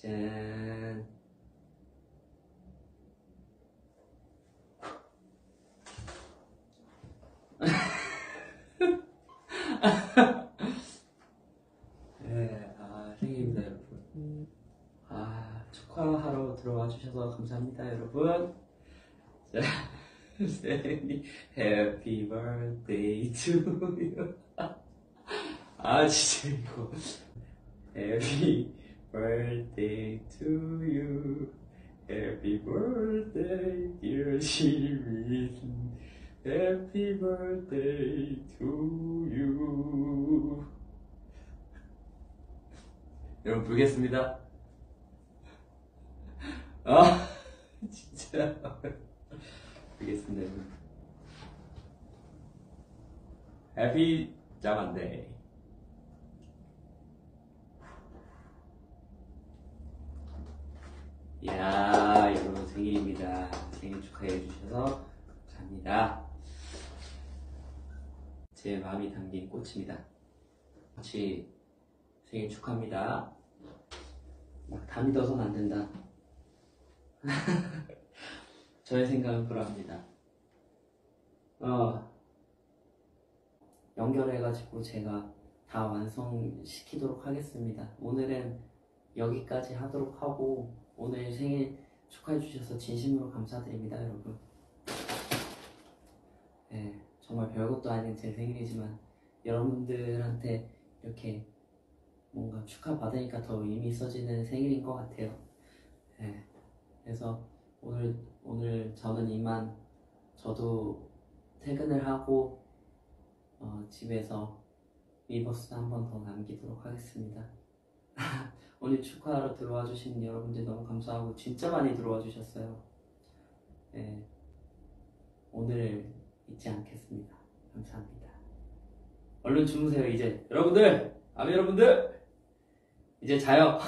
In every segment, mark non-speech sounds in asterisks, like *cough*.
짠. *laughs* 네, 아, 생일입니다, 여러분. 아, 축하하러 들어와 주셔서 감사합니다, 여러분. 자, *laughs* 생일, happy birthday to you. *laughs* 아, 진짜 이거. Happy birthday to you. Happy birthday, dear 시민. Happy birthday to you. 여러분 부르겠습니다. 아 진짜 부르겠습니다. 여러분. Happy 자만데이. 이 야 여러분 생일입니다. 생일 축하해 주셔서 감사합니다. 제 마음이 담긴 꽃입니다. 같이 생일 축하합니다. 막다 믿어서는 안 된다. *laughs* 저의 생각은 그러합니다. 어, 연결해가지고 제가 다 완성시키도록 하겠습니다. 오늘은 여기까지 하도록 하고 오늘 생일 축하해 주셔서 진심으로 감사드립니다, 여러분. 네, 정말 별것도 아닌 제 생일이지만 여러분들한테 이렇게 뭔가 축하받으니까 더 의미 있어지는 생일인 것 같아요. 네, 그래서 오늘, 오늘 저는 이만 저도 퇴근을 하고 어, 집에서 위버스 한 번 더 남기도록 하겠습니다. *laughs* 오늘 축하하러 들어와 주신 여러분들 너무 감사하고 진짜 많이 들어와 주셨어요. 네, 오늘 잊지 않겠습니다. 감사합니다. 얼른 주무세요 이제 여러분들 아미 여러분들 이제 자요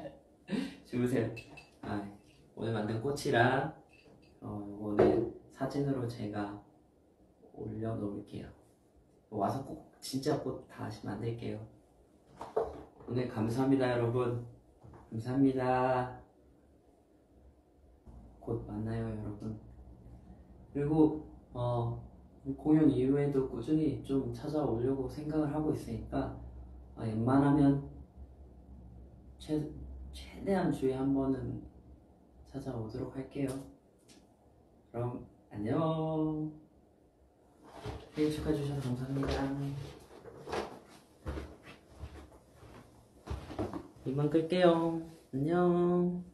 *laughs* 주무세요 아, 오늘 만든 꽃이랑 어, 이거는 사진으로 제가 올려놓을게요 와서 꼭 진짜 꽃 다시 만들게요 오늘 감사합니다 여러분 감사합니다 곧 만나요 여러분 그리고 어, 공연 이후에도 꾸준히 좀 찾아오려고 생각을 하고 있으니까 어, 웬만하면 최, 최대한 주에 한 번은 찾아오도록 할게요. 그럼 안녕. 생일 축하해 주셔서 감사합니다. 이만 끌게요. 안녕.